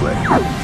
play.